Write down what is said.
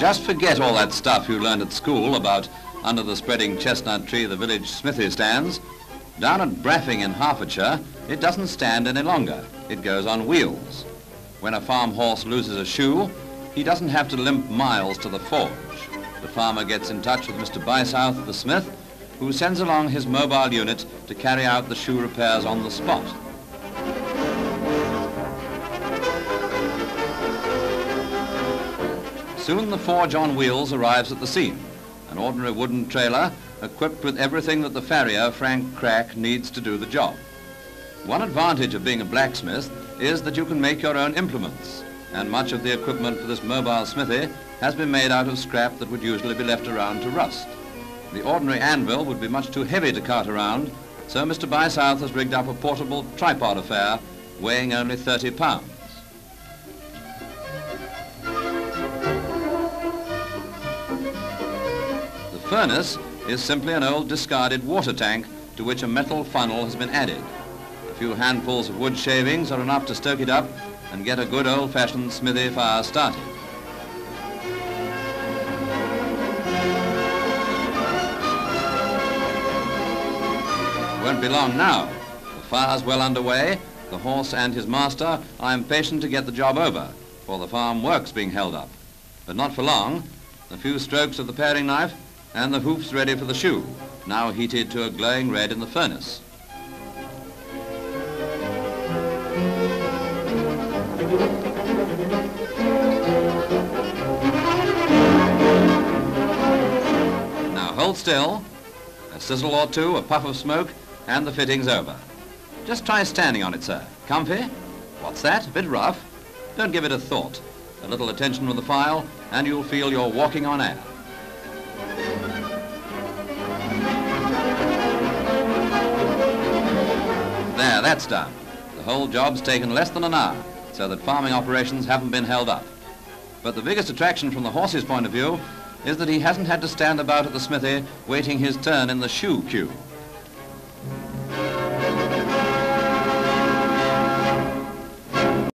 Just forget all that stuff you learned at school about under the spreading chestnut tree the village smithy stands. Down at Braughing in Hertfordshire, it doesn't stand any longer. It goes on wheels. When a farm horse loses a shoe, he doesn't have to limp miles to the forge. The farmer gets in touch with Mr. Bysouth, the smith, who sends along his mobile unit to carry out the shoe repairs on the spot. Soon the forge on wheels arrives at the scene, an ordinary wooden trailer equipped with everything that the farrier, Frank Crack, needs to do the job. One advantage of being a blacksmith is that you can make your own implements, and much of the equipment for this mobile smithy has been made out of scrap that would usually be left around to rust. The ordinary anvil would be much too heavy to cart around, so Mr. Bysouth has rigged up a portable tripod affair weighing only 30 pounds. Furnace is simply an old discarded water tank to which a metal funnel has been added. A few handfuls of wood shavings are enough to stoke it up and get a good old-fashioned smithy fire started. Won't be long now. The fire's well underway. The horse and his master are impatient to get the job over, for the farm work's being held up. But not for long. A few strokes of the paring knife and the hoof's ready for the shoe, now heated to a glowing red in the furnace. Now hold still. A sizzle or two, a puff of smoke, and the fitting's over. Just try standing on it, sir. Comfy? What's that? A bit rough? Don't give it a thought. A little attention with the file, and you'll feel you're walking on air. There, that's done. The whole job's taken less than an hour, so that farming operations haven't been held up. But the biggest attraction from the horse's point of view is that he hasn't had to stand about at the smithy waiting his turn in the shoe queue.